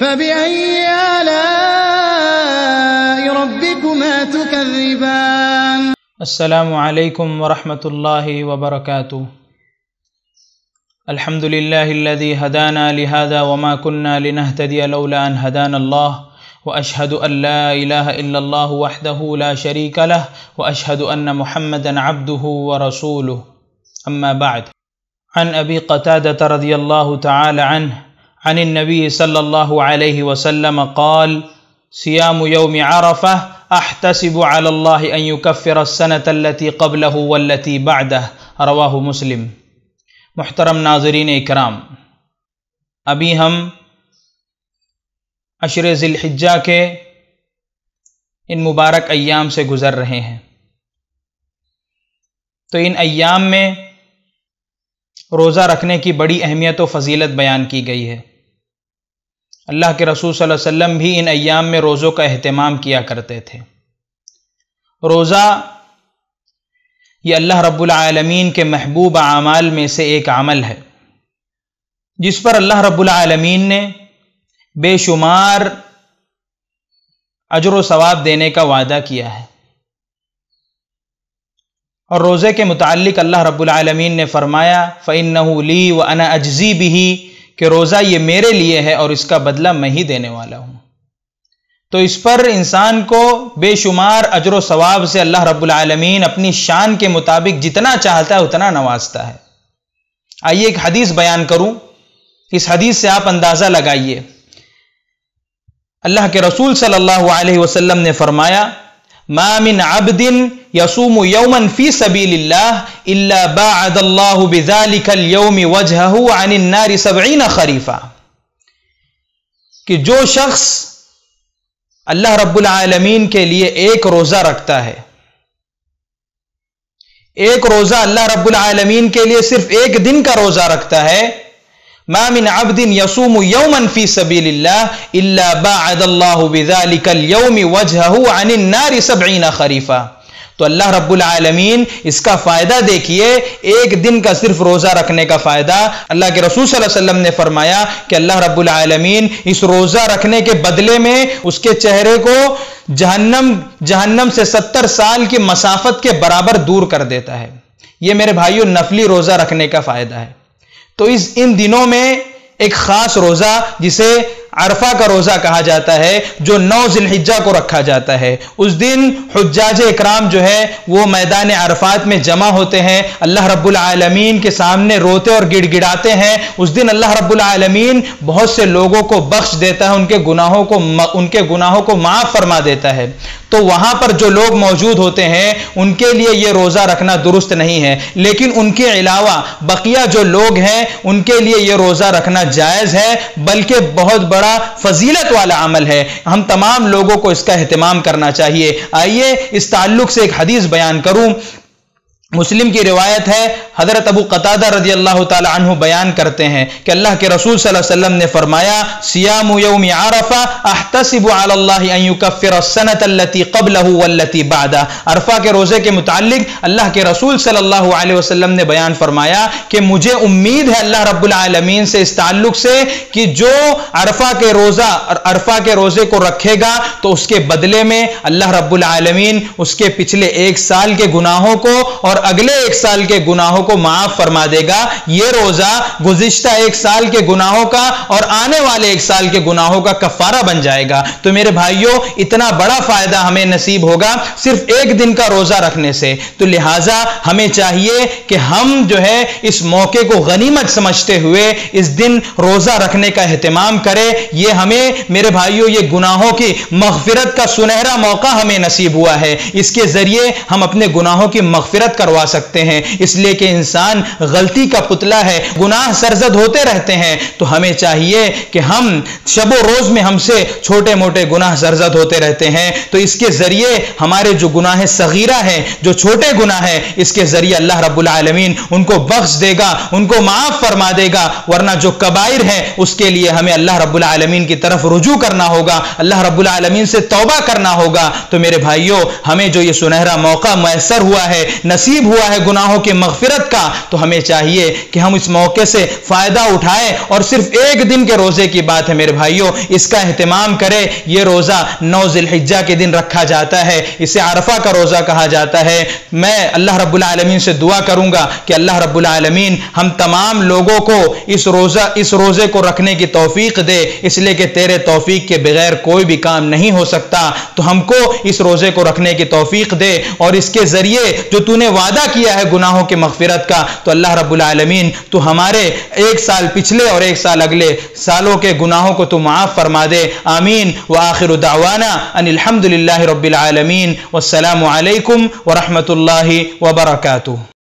فبأي آلاء ربكما تكذبان؟ السلام علیکم ورحمۃ اللہ وبرکاتہ الحمد لله الذي هدانا لهذا وما كنا لنهتدي لولا أن هدانا الله وأشهد أن لا إله إلا الله وحده لا شريك له وأشهد أن محمدا عبده ورسوله. أما بعد عن أبي قتادة رضي الله تعالى عنه عن النبي صلى الله عليه وسلم قال، صيام يوم عرفة أحتسب على الله أن يكفر السنة التي قبله والتي بعده. رواه مسلم. محترم ناظرین اکرام، ابھی ہم عشر ذی الحجہ کے ان مبارک ایام سے گزر رہے ہیں۔ تو ان ایام میں روزہ رکھنے کی بڑی اہمیت و فضیلت بیان کی گئی ہے۔ اللہ کے رسول صلی اللہ علیہ وسلم بھی ان ایام میں روزوں کا اہتمام کیا کرتے تھے۔ روزہ یہ اللہ رب العالمین کے محبوب اعمال میں سے ایک عمل ہے۔ جس پر اللہ رب العالمین نے بے شمار اجر و ثواب دینے کا وعدہ کیا ہے۔ اور روزے کے متعلق اللہ رب العالمین نے فرمایا، فَإِنَّهُ لِي وَأَنَا أَجْزِي بِهِ، کہ روزہ یہ میرے لیے ہے اور اس کا بدلہ میں ہی دینے والا ہوں۔ تو اس پر انسان کو بے شمار اجر و ثواب سے اللہ رب العالمین اپنی شان کے مطابق جتنا چاہتا ہے اتنا نوازتا ہے۔ آئیے ایک حدیث بیان کروں۔ اس حدیث سے آپ اندازہ لگائیے۔ اللہ کے رسول صلی اللہ علیہ وسلم نے فرمایا ما من عبد يصوم يوما في سبيل الله الا باعد الله بذلك اليوم وجهه عن النار 70 خريفا کہ جو شخص اللہ رب العالمین کے لیے ایک روزہ رکھتا ہے، ایک روزہ اللہ رب العالمین کے لیے صرف ایک دن کا روزہ رکھتا ہے ما من عبد يصوم يوما في سبيل الله الا باعد الله بذلك اليوم وجهه عن النار 70 خريفا تو اللہ رب العالمین اس کا فائدہ دیکھیے، ایک دن کا صرف روزہ رکھنے کا فائدہ۔ اللہ کے رسول صلی اللہ علیہ وسلم نے فرمایا کہ اللہ رب العالمین اس روزہ رکھنے کے بدلے میں اس کے چہرے کو جہنم جہنم سے ستر سال کی مسافت کے برابر دور کر دیتا ہے۔ یہ میرے بھائیوں نفلی روزہ رکھنے کا فائدہ ہے۔ تو اس ان دنوں میں ایک خاص روزہ جسے عرفہ کا روزہ کہا جاتا ہے، جو نو ذی الحجہ کو رکھا جاتا ہے۔ اس دن حجاج اکرام جو ہے، وہ میدان عرفات میں جمع ہوتے ہیں۔ اللہ رب العالمین کے سامنے روتے اور گڑ گڑاتے ہیں۔ اس دن اللہ رب العالمین بہت سے لوگوں کو بخش دیتا ہے، ان کے گناہوں کو ان کے گناہوں کو معاف فرما دیتا ہے۔ تو وہاں پر جو لوگ موجود ہوتے ہیں، ان کے لیے یہ روزہ رکھنا درست نہیں ہے۔ لیکن ان کے علاوہ بقیہ جو لوگ ہیں، ان کے لیے یہ روزہ رکھنا جائز ہے، بلکہ بہت بڑا فضیلت والا عمل ہے۔ ہم تمام لوگوں کو اس کا اہتمام کرنا چاہیے۔ آئیے اس تعلق سے ایک حدیث بیان کروں۔ مسلم کی روایت ہے، حضرت ابو قطادہ رضی اللہ تعالی عنہ بیان کرتے ہیں کہ اللہ کے رسول صلی اللہ علیہ وسلم نے فرمایا سیام یوم عرفہ احتسب علی اللہ ان یکفر السنة التي قبله والتي بعدہ. عرفہ کے روزے کے متعلق اللہ کے رسول صلی اللہ علیہ وسلم نے بیان فرمایا کہ مجھے امید ہے اللہ رب العالمین سے اس تعلق سے کہ جو عرفہ کے روزہ، عرفہ کے روزے کو رکھے گا تو اس کے بدلے میں اللہ رب العالمین اس کے پچھلے ایک سال کے گناہوں کو اور اگلے ایک سال کے گناہوں کو معاف فرما دے گا۔ یہ روزہ گزشتہ ایک سال کے گناہوں کا اور آنے والے ایک سال کے گناہوں کا کفارہ بن جائے گا۔ تو میرے بھائیوں، اتنا بڑا فائدہ ہمیں نصیب ہوگا صرف ایک دن کا روزہ رکھنے سے۔ تو لہٰذا ہمیں چاہیے کہ ہم جو ہے اس موقع کو غنیمت سمجھتے ہوئے اس دن روزہ رکھنے کا اہتمام کرے یہ ہمیں، میرے بھائیوں، یہ گناہوں کی مغفرت کا سنہرا موقع ہمیں نصیب ہوا ہے۔ اس کے ذریعے ہم اپنے گناہوں کی مغفرت کر کروا سکتے ہیں۔ اس لیے کہ انسان غلطی کا پتلا ہے، گناہ سرزد ہوتے رہتے ہیں۔ تو ہمیں چاہیے کہ ہم شب و روز میں ہم سے چھوٹے موٹے گناہ سرزد ہوتے رہتے ہیں۔ تو اس کے ذریعے ہمارے جو گناہ صغیرہ ہیں، جو چھوٹے گناہ ہیں، اس کے ذریعے اللہ رب العالمین ان کو بخش دے گا، ان کو معاف فرما دے گا۔ ورنہ جو کبائر ہیں، اس کے لیے ہمیں اللہ رب العالمین کی طرف رجوع کرنا ہوگا۔ اللہ رب العالمین سے توبہ کرنا ہوگا۔ تو میرے بھائیوں ہمیں جو یہ سنہرا موقع میسر ہوا ہے نصیب نصیب ہوا ہے گناہوں کی مغفرت کا، تو ہمیں چاہیے کہ ہم اس موقع سے فائدہ اٹھائیں۔ اور صرف ایک دن کے روزے کی بات ہے میرے بھائیوں اس کا اہتمام کرے۔ یہ روزہ نو ذی الحجہ کے دن رکھا جاتا ہے۔ اسے عرفہ کا روزہ کہا جاتا ہے۔ میں اللہ رب العالمین سے دعا کروں گا کہ اللہ رب العالمین ہم تمام لوگوں کو اس روزہ، اس روزے کو رکھنے کی توفیق دے۔ اس لیے کہ تیرے توفیق کے بغیر کوئی بھی کام نہیں ہو سکتا۔ تو ہم کو اس روزے کو رکھنے کی توفیق دے۔ اور اس کے ذریعے جو تو نے وعدہ کیا ہے گناہوں کے مغفرت کا، تو اللہ رب العالمین تو ہمارے ایک سال پچھلے اور ایک سال اگلے سالوں کے گناہوں کو تو معاف فرما دے۔ آمین۔ وآخر دعوانا ان الحمد للہ رب العالمین۔ والسلام علیکم ورحمۃ اللہ وبرکاتہ۔